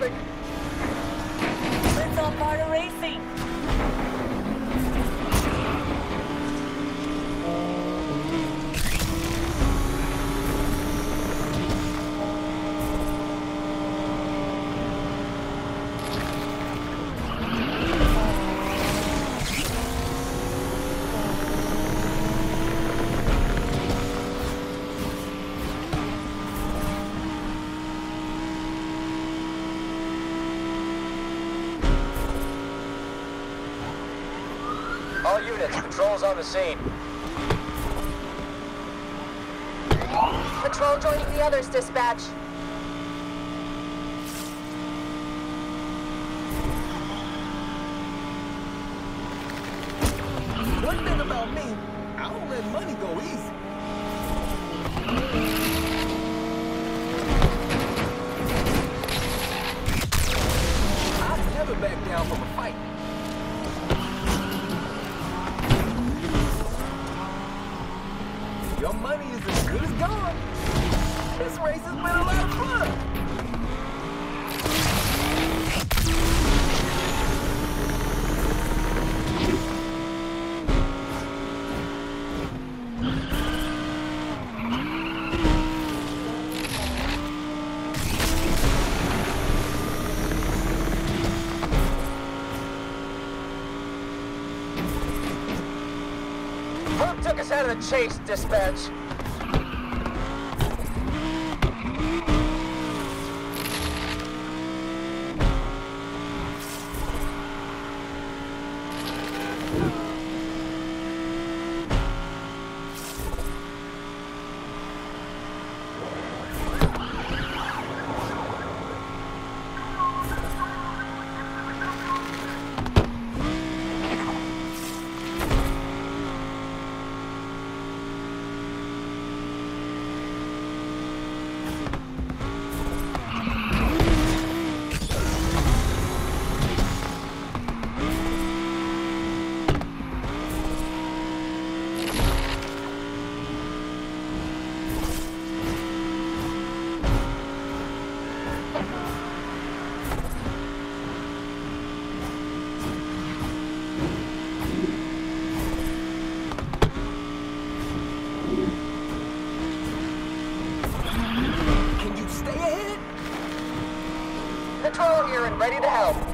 moving. All part of racing. All units, patrols on the scene. Patrol joining the others, dispatch. One thing about me, I don't let money go easy. I never back down from a fight. Herb took us out of the chase, dispatch. Ready to help.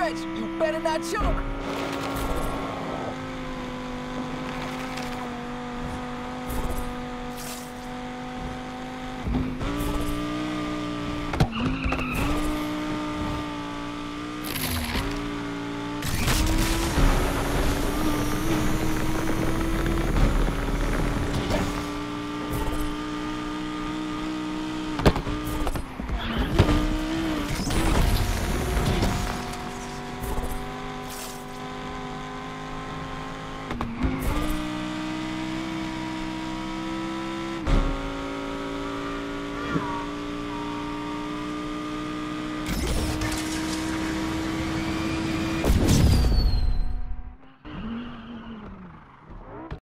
stretch. You better not choke.